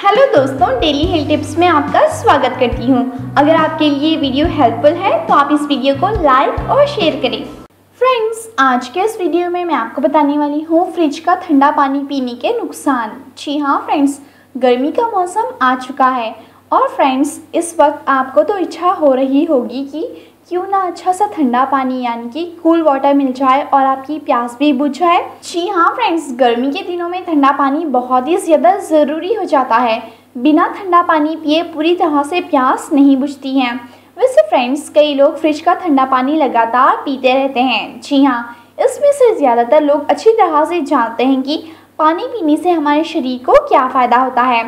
Hello दोस्तों, daily health tips में आपका स्वागत करती हूँ। अगर आपके लिए वीडियो हेल्पफुल है तो आप इस वीडियो को लाइक और शेयर करें। फ्रेंड्स, आज के इस वीडियो में मैं आपको बताने वाली हूँ फ्रिज का ठंडा पानी पीने के नुकसान। जी हाँ फ्रेंड्स, गर्मी का मौसम आ चुका है। और फ्रेंड्स, इस वक्त आपको तो इच्छा हो रही होगी कि क्यों ना अच्छा सा ठंडा पानी यानी कि कूल वाटर मिल जाए और आपकी प्यास भी बुझ जाए। जी हाँ फ्रेंड्स गर्मी के दिनों में ठंडा पानी बहुत ही ज़्यादा ज़रूरी हो जाता है। बिना ठंडा पानी पिए पूरी तरह से प्यास नहीं बुझती है। वैसे फ्रेंड्स कई लोग फ्रिज का ठंडा पानी लगातार पीते रहते हैं। जी हाँ इसमें से ज़्यादातर लोग अच्छी तरह से जानते हैं कि पानी पीने से हमारे शरीर को क्या फ़ायदा होता है।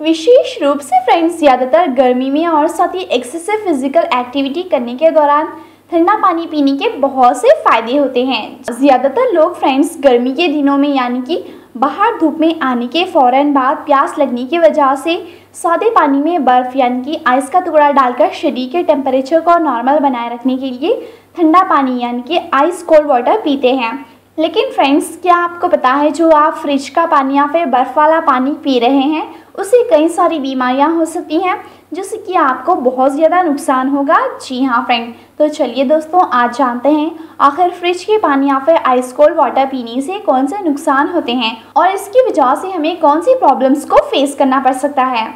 विशेष रूप से फ्रेंड्स ज़्यादातर गर्मी में और साथ ही एक्सेसिव फ़िज़िकल एक्टिविटी करने के दौरान ठंडा पानी पीने के बहुत से फ़ायदे होते हैं। ज़्यादातर लोग फ्रेंड्स गर्मी के दिनों में यानी कि बाहर धूप में आने के फ़ौरन बाद प्यास लगने की वजह से सादे पानी में बर्फ़ यानी कि आइस का टुकड़ा डालकर शरीर के टेम्परेचर को नॉर्मल बनाए रखने के लिए ठंडा पानी यानी कि आइस कोल्ड वाटर पीते हैं। लेकिन फ्रेंड्स क्या आपको पता है जो आप फ्रिज का पानी या फिर बर्फ़ वाला पानी पी रहे हैं? उससे कई सारी बीमारियाँ हो सकती हैं, जिससे कि आपको बहुत ज़्यादा नुकसान होगा। जी हाँ फ्रेंड तो चलिए दोस्तों, आज जानते हैं, आखिर फ्रिज के पानी या फिर आइस कोल्ड वाटर पीने से कौन से नुकसान होते हैं और इसकी वजह से हमें कौन सी प्रॉब्लम्स को फेस करना पड़ सकता है।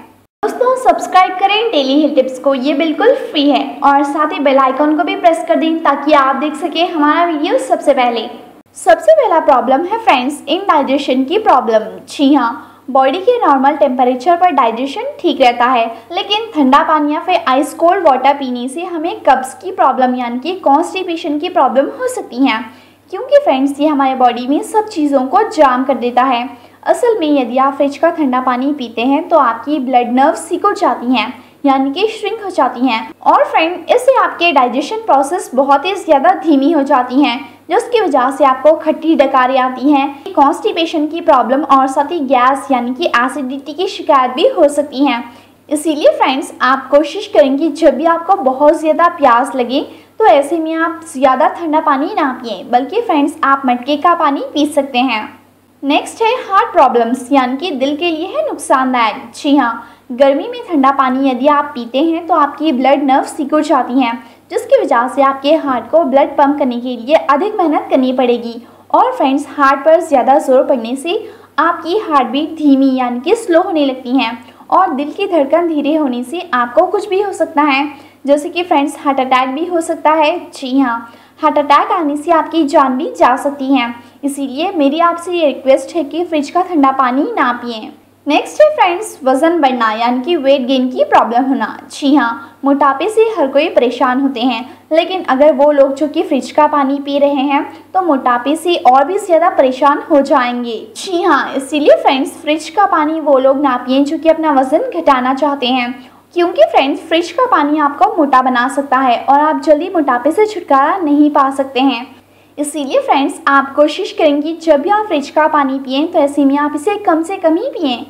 दोस्तों सब्सक्राइब करें डेली हेल्थ टिप्स को, ये बिल्कुल फ्री है। और साथ ही बेल आइकॉन को भी प्रेस कर दें, ताकि आप देख सकें हमारा वीडियो सबसे पहले। सबसे पहला प्रॉब्लम है फ्रेंड्स इन डाइजेशन की प्रॉब्लम जी हाँ बॉडी के नॉर्मल टेम्परेचर पर डाइजेशन ठीक रहता है। लेकिन ठंडा पानी या फिर आइस कोल्ड वाटर पीने से हमें कब्ज़ की प्रॉब्लम यानी कि कॉन्स्टिपेशन की प्रॉब्लम हो सकती हैं। क्योंकि फ्रेंड्स ये हमारे बॉडी में सब चीज़ों को जाम कर देता है। असल में यदि आप फ्रिज का ठंडा पानी पीते हैं तो आपकी ब्लड नर्व सिकुड़ जाती हैं। यानी कि श्रिंक हो जाती हैं। और फ्रेंड इससे आपके डाइजेशन प्रोसेस बहुत ही ज़्यादा धीमी हो जाती हैं, जिसकी वजह से आपको खट्टी डकारें आती हैं। कॉन्स्टिपेशन की प्रॉब्लम और साथ ही गैस यानी कि एसिडिटी की शिकायत भी हो सकती हैं। इसीलिए फ्रेंड्स आप कोशिश करेंगे जब भी आपको बहुत ज़्यादा प्यास लगे तो ऐसे में आप ज़्यादा ठंडा पानी ना पिए, बल्कि फ्रेंड्स आप मटके का पानी पी सकते हैं। नेक्स्ट है हार्ट प्रॉब्लम्स यानी कि दिल के लिए है नुकसानदायक। जी हाँ गर्मी में ठंडा पानी यदि आप पीते हैं तो आपकी ब्लड नर्व सिकुड़ जाती हैं, जिसकी वजह से आपके हार्ट को ब्लड पंप करने के लिए अधिक मेहनत करनी पड़ेगी। और फ्रेंड्स हार्ट पर ज़्यादा ज़ोर पड़ने से आपकी हार्ट बीट धीमी यानी कि स्लो होने लगती हैं और दिल की धड़कन धीरे होने से आपको कुछ भी हो सकता है। जैसे कि फ्रेंड्स हार्ट अटैक भी हो सकता है। जी हाँ हार्ट अटैक आने से आपकी जान भी जा सकती है। इसीलिए मेरी आपसे ये रिक्वेस्ट है कि फ्रिज का ठंडा पानी ना पिएँ। नेक्स्ट है फ्रेंड्स वज़न बढ़ना, यानी कि वेट गेन की प्रॉब्लम होना। जी हाँ मोटापे से हर कोई परेशान होते हैं। लेकिन अगर वो लोग जो कि फ्रिज का पानी पी रहे हैं तो मोटापे से और भी ज़्यादा परेशान हो जाएँगे। जी हाँ इसीलिए फ्रेंड्स फ्रिज का पानी वो लोग ना पिए जो कि अपना वज़न घटाना चाहते हैं। क्योंकि फ्रेंड्स फ्रिज का पानी आपको मोटा बना सकता है और आप जल्दी मोटापे से छुटकारा नहीं पा सकते हैं। इसीलिए फ्रेंड्स आप कोशिश करेंगे जब भी आप फ्रिज का पानी पिए तो ऐसे में आप इसे कम से कम ही पिए।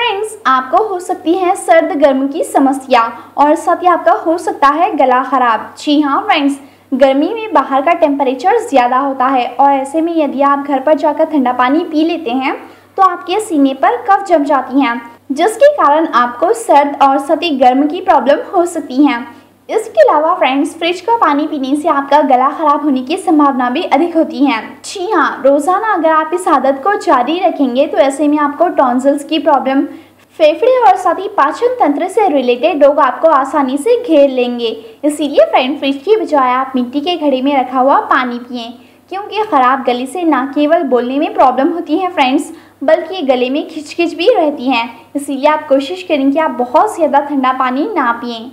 फ्रेंड्स आपको हो सकती है सर्द गर्म की समस्या और साथ ही आपका हो सकता है गला खराब। जी हाँ फ्रेंड्स गर्मी में बाहर का टेम्परेचर ज़्यादा होता है और ऐसे में यदि आप घर पर जाकर ठंडा पानी पी लेते हैं तो आपके सीने पर कफ जम जाती हैं, जिसके कारण आपको सर्द और सती गर्म की प्रॉब्लम हो सकती हैं। इसके अलावा फ्रेंड्स फ्रिज का पानी पीने से आपका गला खराब होने की संभावना भी अधिक होती है। जी हाँ रोज़ाना अगर आप इस आदत को जारी रखेंगे तो ऐसे में आपको टॉन्जल्स की प्रॉब्लम फेफड़े और साथ ही पाचन तंत्र से रिलेटेड रोग आपको आसानी से घेर लेंगे। इसीलिए फ्रेंड फ्रिज की बजाय आप मिट्टी के घड़े में रखा हुआ पानी पिए, क्योंकि ख़राब गले से ना केवल बोलने में प्रॉब्लम होती है फ्रेंड्स बल्कि गले में खिचखिच भी रहती हैं। इसीलिए आप कोशिश करें कि आप बहुत ज़्यादा ठंडा पानी ना पिए।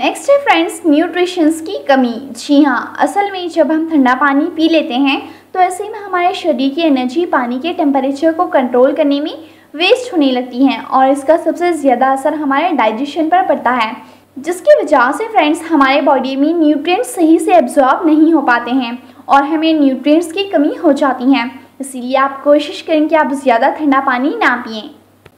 नेक्स्ट है फ्रेंड्स न्यूट्रिशंस की कमी। जी हाँ असल में जब हम ठंडा पानी पी लेते हैं तो ऐसे में हमारे शरीर की एनर्जी पानी के टेम्परेचर को कंट्रोल करने में वेस्ट होने लगती हैं और इसका सबसे ज़्यादा असर हमारे डाइजेशन पर पड़ता है। जिसकी वजह से फ्रेंड्स हमारे बॉडी में न्यूट्रिएंट्स सही से एब्जॉर्ब नहीं हो पाते हैं और हमें न्यूट्रिएंट्स की कमी हो जाती हैं। इसीलिए आप कोशिश करें कि आप ज़्यादा ठंडा पानी ना पिएँ।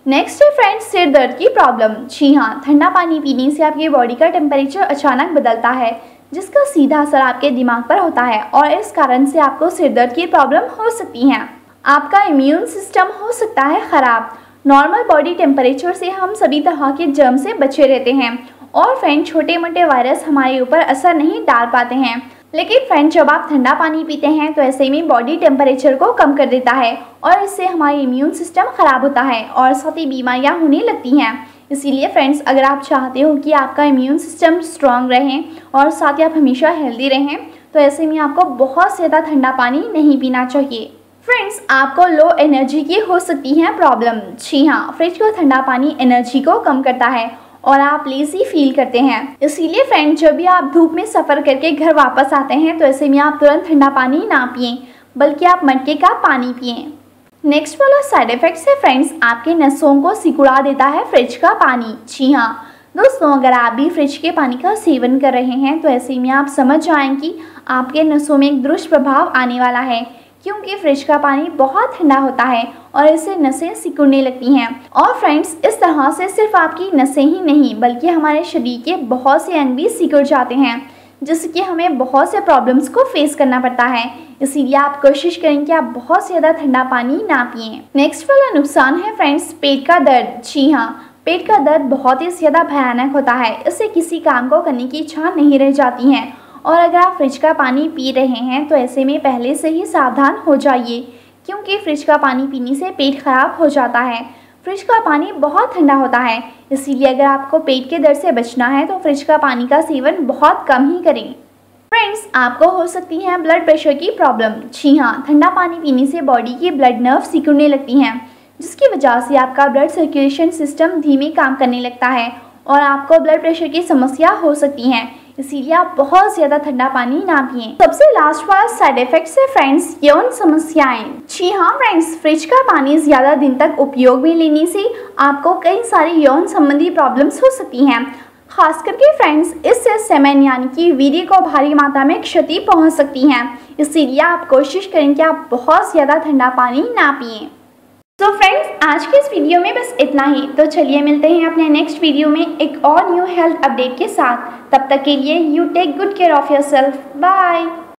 नेक्स्ट है फ्रेंड्स सिर दर्द की प्रॉब्लम जी हाँ ठंडा पानी पीने से आपकी बॉडी का टेम्परेचर अचानक बदलता है, जिसका सीधा असर आपके दिमाग पर होता है और इस कारण से आपको सिर दर्द की प्रॉब्लम हो सकती है। आपका इम्यून सिस्टम हो सकता है ख़राब। नॉर्मल बॉडी टेम्परेचर से हम सभी तरह के जर्म से बचे रहते हैं और फ्रेंड छोटे मोटे वायरस हमारे ऊपर असर नहीं डाल पाते हैं। लेकिन फ्रेंड जब आप ठंडा पानी पीते हैं तो ऐसे में बॉडी टेम्परेचर को कम कर देता है और इससे हमारी इम्यून सिस्टम ख़राब होता है और साथ ही बीमारियाँ होने लगती हैं। इसीलिए फ्रेंड्स अगर आप चाहते हो कि आपका इम्यून सिस्टम स्ट्रांग रहे और साथ ही आप हमेशा हेल्दी रहें तो ऐसे में आपको बहुत ज़्यादा ठंडा पानी नहीं पीना चाहिए। फ्रेंड्स आपको लो एनर्जी की हो सकती है प्रॉब्लम जी हाँ फ्रिज को ठंडा पानी एनर्जी को कम करता है और आप लेजी फील करते हैं। इसीलिए फ्रेंड जब भी आप धूप में सफ़र करके घर वापस आते हैं तो ऐसे में आप तुरंत ठंडा पानी ना पिए, बल्कि आप मटके का पानी पिए। नेक्स्ट वाला साइड इफेक्ट्स है फ्रेंड्स आपके नसों को सिकुड़ा देता है फ्रिज का पानी। जी हाँ दोस्तों, अगर आप भी फ्रिज के पानी का सेवन कर रहे हैं तो ऐसे में आप समझ जाएँ कि आपके नसों में एक दुष्प्रभाव आने वाला है। क्योंकि फ्रिज का पानी बहुत ठंडा होता है और इससे नसें सिकुड़ने लगती हैं। और फ्रेंड्स इस तरह से सिर्फ़ आपकी नसें ही नहीं, बल्कि हमारे शरीर के बहुत से अंग भी सिकुड़ जाते हैं, जिससे हमें बहुत से प्रॉब्लम्स को फेस करना पड़ता है। इसीलिए आप कोशिश करें कि आप बहुत ज़्यादा ठंडा पानी ना पिए। नेक्स्ट वाला नुकसान है फ्रेंड्स पेट का दर्द। जी हाँ पेट का दर्द बहुत ही ज़्यादा भयानक होता है। इससे किसी काम को करने की इच्छा नहीं रह जाती है। और अगर आप फ्रिज का पानी पी रहे हैं तो ऐसे में पहले से ही सावधान हो जाइए, क्योंकि फ्रिज का पानी पीने से पेट खराब हो जाता है। फ्रिज का पानी बहुत ठंडा होता है, इसीलिए अगर आपको पेट के दर्द से बचना है तो फ्रिज का पानी का सेवन बहुत कम ही करें। फ्रेंड्स, आपको हो सकती है ब्लड प्रेशर की प्रॉब्लम। जी हाँ ठंडा पानी पीने से बॉडी की ब्लड नर्व सिकुड़ने लगती हैं, जिसकी वजह से आपका ब्लड सर्कुलेशन सिस्टम धीमे काम करने लगता है और आपको ब्लड प्रेशर की समस्या हो सकती हैं। इसीलिए आप बहुत ज़्यादा ठंडा पानी ना पिए। सबसे लास्ट वाला साइड इफेक्ट्स है फ्रेंड्स यौन समस्याएँ। जी हाँ फ्रेंड्स फ्रिज का पानी ज़्यादा दिन तक उपयोग में लेने से आपको कई सारी यौन संबंधी प्रॉब्लम्स हो सकती हैं। खास करके फ्रेंड्स इससे सेमेन यानी कि वीर्य को भारी मात्रा में क्षति पहुँच सकती है। इसीलिए आप कोशिश करें कि आप बहुत ज़्यादा ठंडा पानी ना पिए। तो फ्रेंड्स आज के इस वीडियो में बस इतना ही। तो चलिए मिलते हैं अपने नेक्स्ट वीडियो में एक और न्यू हेल्थ अपडेट के साथ। तब तक के लिए you take good care of yourself bye